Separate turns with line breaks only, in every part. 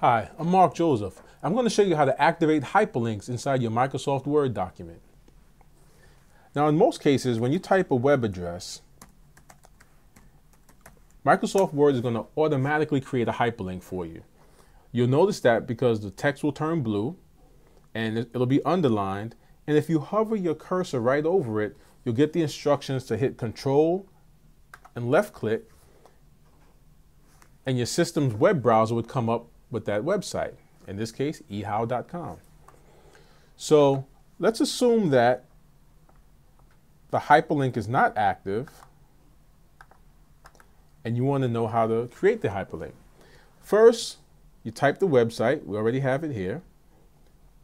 Hi, I'm Marc Joseph. I'm going to show you how to activate hyperlinks inside your Microsoft Word document. Now, in most cases, when you type a web address, Microsoft Word is going to automatically create a hyperlink for you. You'll notice that because the text will turn blue and it'll be underlined. And if you hover your cursor right over it, you'll get the instructions to hit Control and left click, and your system's web browser would come up with that website. In this case, ehow.com. So let's assume that the hyperlink is not active and you want to know how to create the hyperlink. First, you type the website. We already have it here.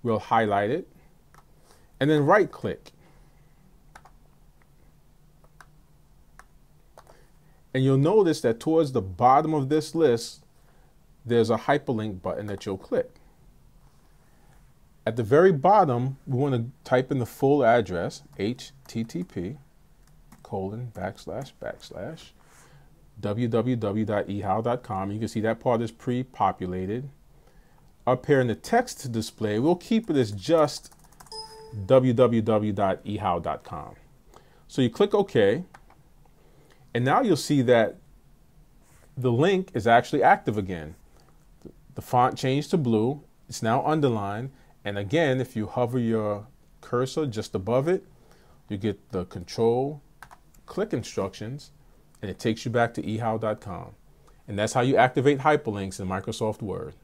We'll highlight it and then right click. And you'll notice that towards the bottom of this list, there's a hyperlink button that you'll click. At the very bottom, we want to type in the full address, http colon backslash backslash www.ehow.com. You can see that part is pre-populated. Up here in the text display, we'll keep it as just www.ehow.com. So you click OK, and now you'll see that the link is actually active again. The font changed to blue. It's now underlined. And again, if you hover your cursor just above it, you get the control click instructions and it takes you back to ehow.com. And that's how you activate hyperlinks in Microsoft Word.